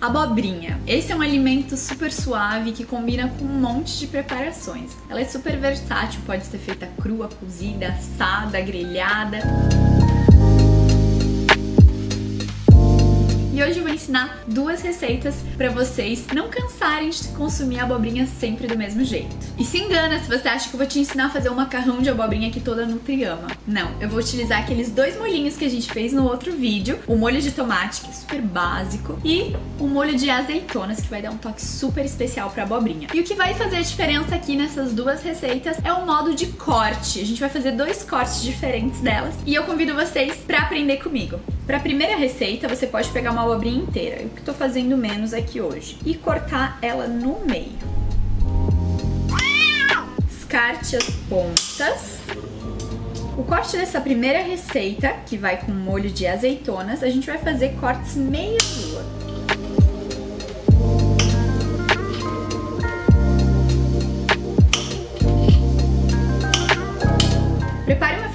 Abobrinha. Esse é um alimento super suave que combina com um monte de preparações. Ela é super versátil, pode ser feita crua, cozida, assada, grelhada. Hoje eu vou ensinar duas receitas para vocês não cansarem de consumir abobrinha sempre do mesmo jeito. E se engana se você acha que eu vou te ensinar a fazer um macarrão de abobrinha que toda Nutriama. Não, eu vou utilizar aqueles dois molhinhos que a gente fez no outro vídeo, o molho de tomate, que é super básico, e o molho de azeitonas, que vai dar um toque super especial para abobrinha. E o que vai fazer a diferença aqui nessas duas receitas é o modo de corte. A gente vai fazer dois cortes diferentes delas e eu convido vocês para aprender comigo. Para a primeira receita, você pode pegar uma abobrinha inteira, o que estou fazendo menos aqui hoje, e cortar ela no meio. Descarte as pontas. O corte dessa primeira receita, que vai com molho de azeitonas, a gente vai fazer cortes meia lua.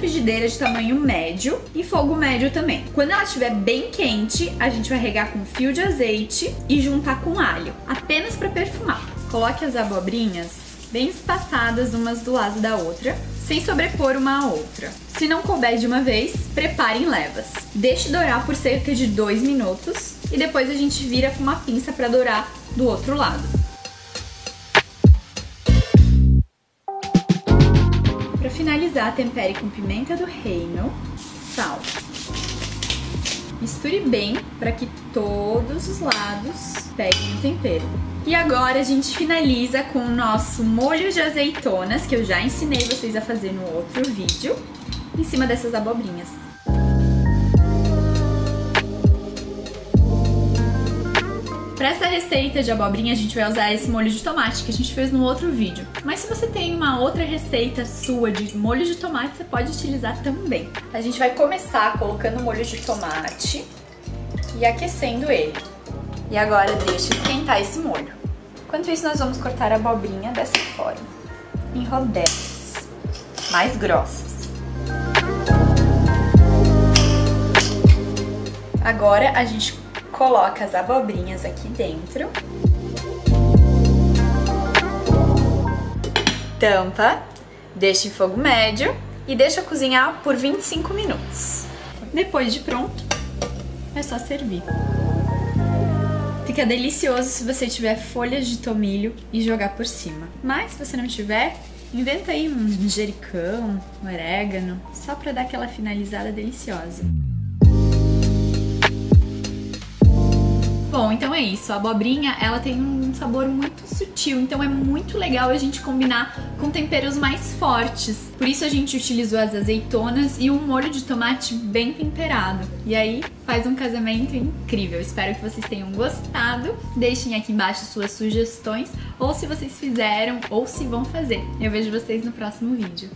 Frigideira de tamanho médio e fogo médio também. Quando ela estiver bem quente, a gente vai regar com fio de azeite e juntar com alho, apenas para perfumar. Coloque as abobrinhas bem espaçadas umas do lado da outra, sem sobrepor uma a outra. Se não couber de uma vez, prepare em levas. Deixe dourar por cerca de 2 minutos e depois a gente vira com uma pinça para dourar do outro lado. Finalizar, tempere com pimenta do reino, sal. Misture bem para que todos os lados peguem o tempero. E agora a gente finaliza com o nosso molho de azeitonas, que eu já ensinei vocês a fazer no outro vídeo, em cima dessas abobrinhas. Para essa receita de abobrinha, a gente vai usar esse molho de tomate que a gente fez no outro vídeo. Mas se você tem uma outra receita sua de molho de tomate, você pode utilizar também. A gente vai começar colocando o molho de tomate e aquecendo ele. E agora deixa esquentar esse molho. Enquanto isso, nós vamos cortar a abobrinha dessa forma, em rodelas mais grossas. Agora a gente coloca as abobrinhas aqui dentro. Tampa, deixa em fogo médio e deixa cozinhar por 25 minutos. Depois de pronto, é só servir. Fica delicioso se você tiver folhas de tomilho e jogar por cima. Mas se você não tiver, inventa aí um manjericão, um orégano, só para dar aquela finalizada deliciosa. Então é isso. A abobrinha, ela tem um sabor muito sutil, então é muito legal a gente combinar com temperos mais fortes. Por isso a gente utilizou as azeitonas e um molho de tomate bem temperado. E aí faz um casamento incrível. Espero que vocês tenham gostado. Deixem aqui embaixo suas sugestões ou se vocês fizeram ou se vão fazer. Eu vejo vocês no próximo vídeo.